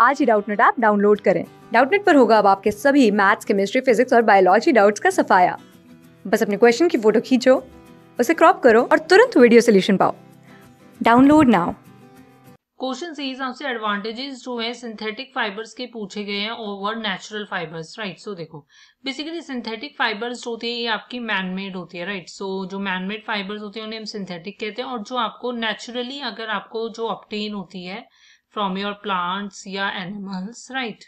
आज ही Doubtnut app download करें। डाउटनेट पर होगा अब आपके सभी मैथ्स, केमिस्ट्री, फिजिक्स और बायोलॉजी डाउट्स का सफाया। बस अपने क्वेश्चन की फ़ोटो खींचो, उसे क्रॉप करो और तुरंत वीडियो सोल्यूशन पाओ। Download now. क्वेश्चन सीरीज़ आपसे एडवांटेजेस जो है सिंथेटिक फाइबर्स के पूछे गए हैं over natural fibres right so देखो बेसिकली सिंथेटिक फाइबर्स जो होती है ये आपकी मैनमेड होती है राइट सो जो मैनमेड फाइबर्स होती है, उन्हें हम सिंथेटिक कहते हैं और जो आपको नेचुरली अगर आपको जो ऑप्टेन होती है फ्रॉम योर प्लांट्स या एनिमल्स राइट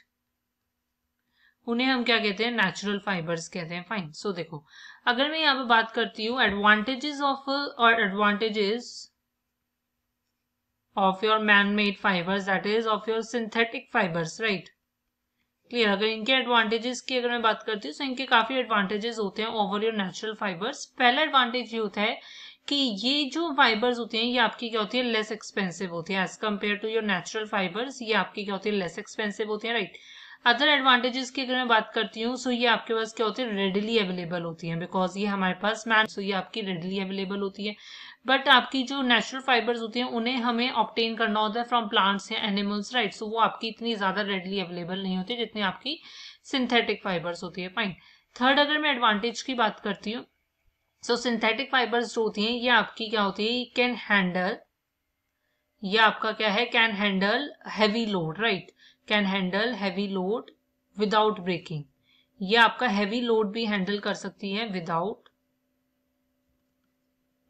उन्हें हम क्या कहते हैं? नेचुरल फाइबर्स कहते हैं। फाइन सो so, देखो अगर मैं यहाँ पे बात करती हूँ एडवांटेजेस ऑफ़ और advantages of your man made fibres that is of your synthetic fibres right clear अगर इनके एडवांटेजेस की अगर मैं बात करती हूँ तो इनके काफ़ी एडवांटेजेस होते हैं ओवर योर नेचुरल फाइबर्स पहला एडवांटेज ये होता है कि ये जो फाइबर्स होती हैं, ये आपकी क्या होती है? लेस एक्सपेंसिव होती है. As compare to your natural fibres ये आपकी क्या होती है? लेस एक्सपेंसिव होती है राइट अदर एडवांटेजेस की अगर मैं बात करती हूँ सो ये आपके पास क्या होते हैं? रेडिली अवेलेबल होती है बिकॉज़ ये हमारे पास मैन सो ये आपकी रेडिली अवेलेबल होती है. बट आपकी जो नेचुरल फाइबर्स होती हैं, उन्हें हमें ऑप्टेन करना होता है फ्रॉम प्लांट्स या एनिमल्स राइट सो वो आपकी इतनी ज़्यादा रेडली अवेलेबल नहीं होती जितनी आपकी सिंथेटिक फाइबर्स होती है फाइन थर्ड अगर मैं एडवांटेज की बात करती हूँ सो सिंथेटिक फाइबर्स जो होती हैं, ये आपकी क्या होती है? कैन हैंडल ये आपका क्या है? Can handle heavy load right can handle heavy load without breaking ये आपका हैवी लोड भी हैंडल कर सकती है without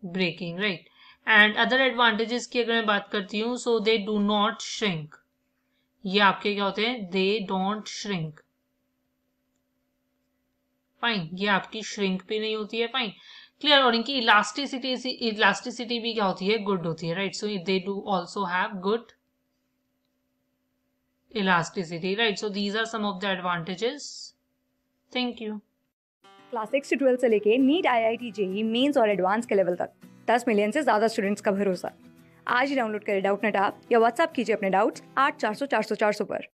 breaking right and other advantages की अगर मैं बात करती हूँ so they do not shrink ये आपके क्या होते हैं? दे डोंट श्रिंक फाइन ये आपकी श्रिंक भी नहीं होती है फाइन क्लियर और इनकी इलास्टिसिटी इलास्टिसिटी भी क्या होती है? गुड होती है right so they do also have good elasticity right so these are some of the advantages thank you class six से ट्वेल्थ से लेके NEET I I T JEE mains और एडवांस के लेवल तक. दस मिलियन से ज़्यादा स्टूडेंट्स का भरोसा. आज ही डाउनलोड करें डाउट नेट आप या व्हाट्सअप कीजिए अपने डाउट्स आठ चार सौ चार सौ चार सौ पर.